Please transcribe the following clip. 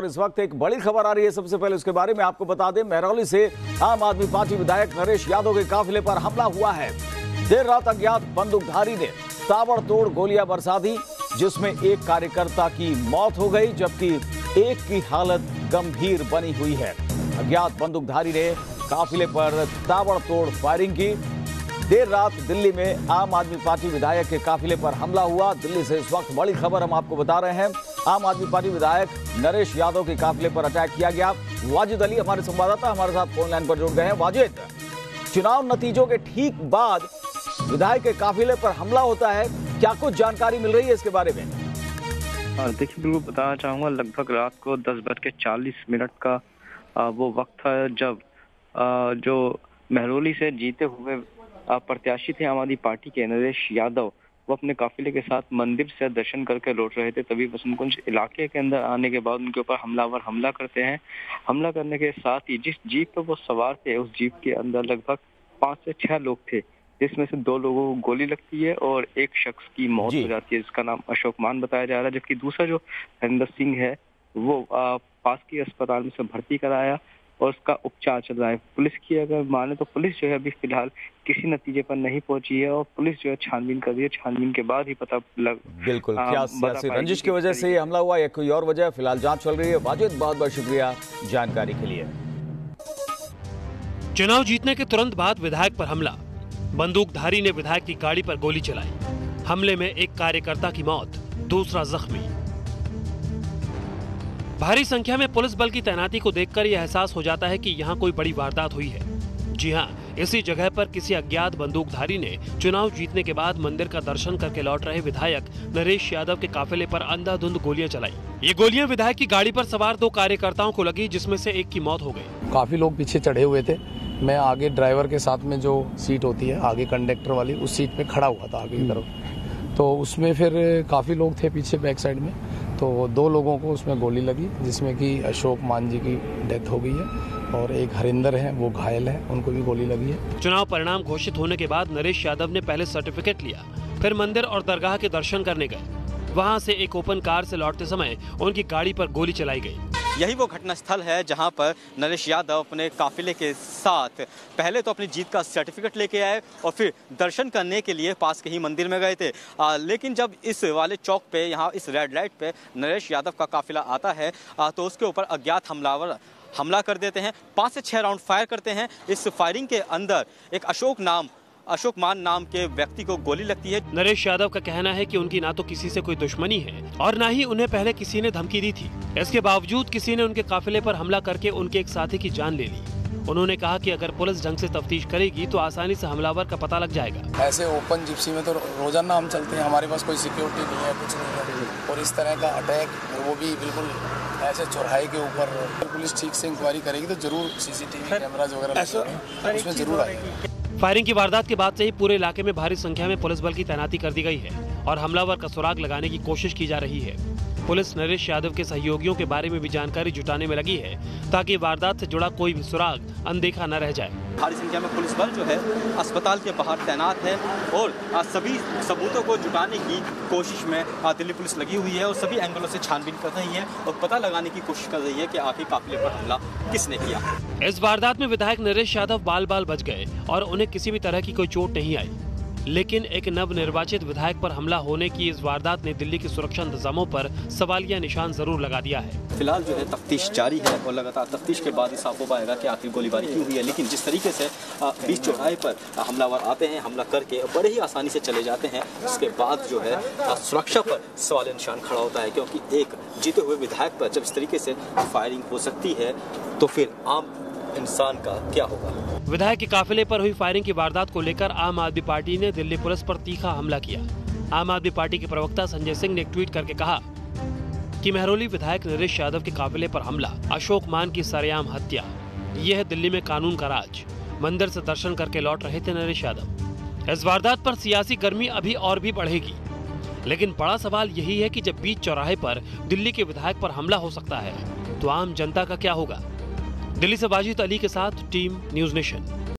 और इस वक्त एक बड़ी खबर आ रही है सबसे पहले उसके बारे में आपको बता दें महरौली से आम आदमी पार्टी विधायक नरेश यादव के काफिले पर हमला हुआ है। देर रात अज्ञात बंदूकधारी ने ताबड़तोड़ गोलियाँ बरसा दी, जिसमें एक कार्यकर्ता की मौत हो गई, जबकि एक की हालत गंभीर बनी हुई है। अज्ञात बंदूकधारी ने काफिले पर ताबड़तोड़ फायरिंग की। देर रात दिल्ली में आम आदमी पार्टी विधायक के काफिले पर हमला हुआ। दिल्ली से इस वक्त बड़ी खबर हम आपको बता रहे हैं। आम आदमी पार्टी विधायक नरेश यादव के काफिले पर अटैक किया गया। वाजिद अली हमारे संवाददाता हमारे साथ फ़ोन लाइन पर जुड़ गए हैं। वाजिद चुनाव नतीजों के ठीक बाद विधायक के काफिले पर हमला होता है। क्या कुछ जानकारी मिल रही है इसके बारे में? हाँ, देखिए बिल्कुल बताना चाहूँगा लगभग रात को दस बज के चालीस मिनट का वो वक्त था जब जो महरौली से जीते हुए प्रत्याशी थे आम आदमी पार्टी के नरेश यादव। वो अपने काफिले के साथ मंदिर से दर्शन करके लौट रहे थे। तभी वसंत कुंज इलाके के अंदर आने के बाद उनके ऊपर हमलावर हमला करते हैं। हमला करने के साथ ही जिस जीप पर वो सवार थे उस जीप के अंदर लगभग पाँच से छह लोग थे जिसमें से दो लोगों को गोली लगती है और एक शख्स की मौत हो जाती है जिसका नाम अशोक मान बताया जा रहा है जबकि दूसरा जो हरिंदर सिंह है वो पास के अस्पताल में से भर्ती कराया। और उसका उपचार चल रहा है। पुलिस की अगर माने तो पुलिस जो है अभी फ़िलहाल किसी नतीजे पर नहीं पहुँची है और पुलिस जो है छानबीन कर रही है। छानबीन के बाद ही पता लग बिल्कुल हाँ, क्या सियासी रंजिश की वजह से ये हमला हुआ या कोई और वजह? फ़िलहाल जाँच चल रही है। वाजिद बहुत बहुत शुक्रिया जानकारी के लिए। चुनाव जीतने के तुरंत बाद विधायक पर हमला। बंदूकधारी ने विधायक की गाड़ी पर गोली चलाई। हमले में एक कार्यकर्ता की मौत दूसरा जख्मी। भारी संख्या में पुलिस बल की तैनाती को देखकर यह एहसास हो जाता है कि यहाँ कोई बड़ी वारदात हुई है। जी हाँ इसी जगह पर किसी अज्ञात बंदूकधारी ने चुनाव जीतने के बाद मंदिर का दर्शन करके लौट रहे विधायक नरेश यादव के काफिले पर अंधाधुंध गोलियाँ चलाई। ये गोलियाँ विधायक की गाड़ी पर सवार दो कार्यकर्ताओं को लगी जिसमें से एक की मौत हो गई। काफ़ी लोग पीछे चढ़े हुए थे। मैं आगे ड्राइवर के साथ में जो सीट होती है आगे कंडक्टर वाली उस सीट पे खड़ा हुआ था आगे की तरफ़। तो उसमें फिर काफ़ी लोग थे पीछे बैक साइड में। तो दो लोगों को उसमें गोली लगी, जिसमें कि अशोक मान जी की डेथ हो गई है और एक हरिंदर है, वो घायल है, उनको भी गोली लगी है। चुनाव परिणाम घोषित होने के बाद नरेश यादव ने पहले सर्टिफिकेट लिया, फिर मंदिर और दरगाह के दर्शन करने गए। वहाँ से एक ओपन कार से लौटते समय उनकी गाड़ी पर गोली चलाई गई। यही वो घटना स्थल है जहाँ पर नरेश यादव अपने काफिले के साथ पहले तो अपनी जीत का सर्टिफिकेट लेके आए और फिर दर्शन करने के लिए पास के ही मंदिर में गए थे। आ, लेकिन जब इस वाले चौक पे यहाँ इस रेड लाइट पे नरेश यादव का काफिला आता है आ, तो उसके ऊपर अज्ञात हमलावर हमला कर देते हैं। पाँच से छह राउंड फायर करते हैं। इस फायरिंग के अंदर एक अशोक नाम अशोक मान नाम के व्यक्ति को गोली लगती है। नरेश यादव का कहना है कि उनकी ना तो किसी से कोई दुश्मनी है और ना ही उन्हें पहले किसी ने धमकी दी थी। इसके बावजूद किसी ने उनके काफिले पर हमला करके उनके एक साथी की जान ले ली। उन्होंने कहा कि अगर पुलिस ढंग से तफ्तीश करेगी तो आसानी से हमलावर का पता लग जाएगा। ऐसे ओपन जिप्सी में तो रोज़ाना हम चलते हैं। हमारे पास कोई सिक्योरिटी नहीं है कुछ नहीं है। और इस तरह का अटैक वो भी बिल्कुल ऐसे चौराहे के ऊपर पुलिस ठीक से इंक्वायरी करेगी तो ज़रूर सीसीटीवी कैमराज वगैरह उसमें ज़रूर आएगी। फायरिंग की वारदात के बाद से ही पूरे इलाके में भारी संख्या में पुलिस बल की तैनाती कर दी गई है और हमलावर का सुराग लगाने की कोशिश की जा रही है। पुलिस नरेश यादव के सहयोगियों के बारे में भी जानकारी जुटाने में लगी है ताकि वारदात से जुड़ा कोई भी सुराग अनदेखा न रह जाए। भारी संख्या में पुलिस बल जो है अस्पताल के बाहर तैनात है और सभी सबूतों को जुटाने की कोशिश में दिल्ली पुलिस लगी हुई है और सभी एंगलों से छानबीन कर रही है और पता लगाने की कोशिश कर रही है कि आखिर काफिले पर हमला किसने किया। इस वारदात में विधायक नरेश यादव बाल बाल बच गए और उन्हें किसी भी तरह की कोई चोट नहीं आई। लेकिन एक नव निर्वाचित विधायक पर हमला होने की इस वारदात ने दिल्ली की सुरक्षा इंतजामों पर सवालिया निशान ज़रूर लगा दिया है। फ़िलहाल जो है तफ्तीश जारी है और लगातार तफ्तीश के बाद ही साफ़ हो पाएगा कि आखिर गोलीबारी क्यों हुई है। लेकिन जिस तरीके से बीच चौराहे पर हमलावर आते हैं, हमला करके बड़े ही आसानी से चले जाते हैं, उसके बाद जो है सुरक्षा पर सवाल निशान खड़ा होता है क्योंकि एक जीते हुए विधायक पर जब इस तरीके से फायरिंग हो सकती है तो फिर आम इंसान का क्या होगा? विधायक के काफिले पर हुई फायरिंग की वारदात को लेकर आम आदमी पार्टी ने दिल्ली पुलिस पर तीखा हमला किया। आम आदमी पार्टी के प्रवक्ता संजय सिंह ने ट्वीट करके कहा कि महरौली विधायक नरेश यादव के काफिले पर हमला, अशोक मान की सरेआम हत्या, यह है दिल्ली में कानून का राज। मंदिर से दर्शन करके लौट रहे थे नरेश यादव। इस वारदात पर सियासी गर्मी अभी और भी बढ़ेगी। लेकिन बड़ा सवाल यही है कि जब बीच चौराहे पर दिल्ली के विधायक पर हमला हो सकता है तो आम जनता का क्या होगा? दिल्ली से बाजीत अली के साथ टीम न्यूज़ नेशन।